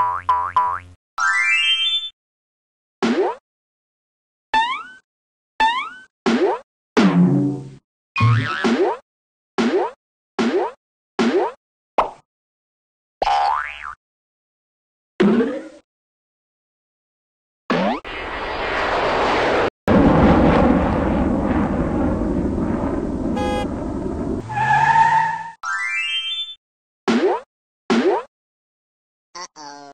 you Yeah.